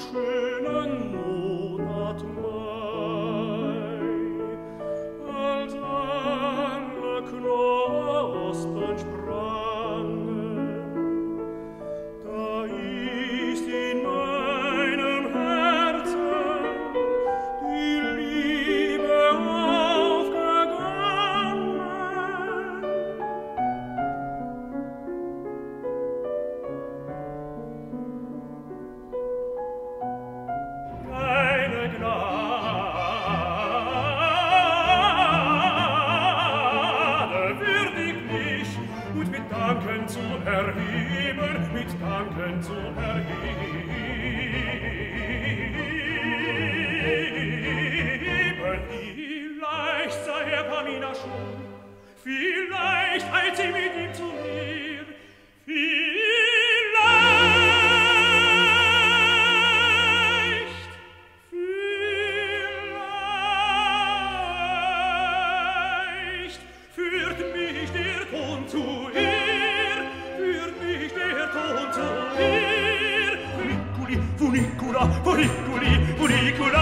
schönen Monaten erheben, mit Danken zu erheben. Vielleicht sei Herr Pamina schon, vielleicht eilt sie mir funicula, funiculi, funicula